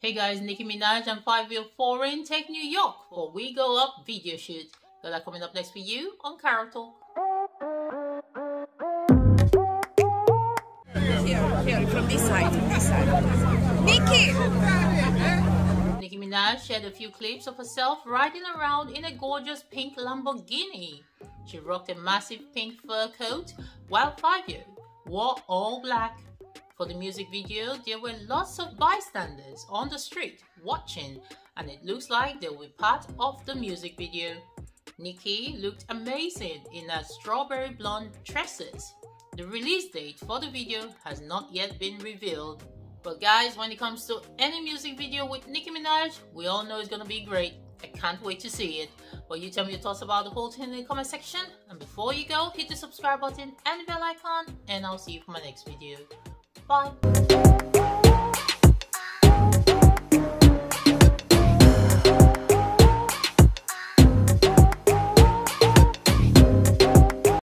Hey guys, Nicki Minaj and Fivio Foreign take New York for We Go Up video shoot. Got that coming up next for you on KaroTalk. Here, here, from this side, from this side. Nicki! Nicki Minaj shared a few clips of herself riding around in a gorgeous pink Lamborghini. She rocked a massive pink fur coat while Fivio wore all black. For the music video, there were lots of bystanders on the street watching, and it looks like they were part of the music video. Nicki looked amazing in her strawberry blonde tresses. The release date for the video has not yet been revealed. But guys, when it comes to any music video with Nicki Minaj, we all know it's gonna be great. I can't wait to see it. But you tell me your thoughts about the whole thing in the comment section. And before you go, hit the subscribe button and the bell icon, and I'll see you for my next video. Bye.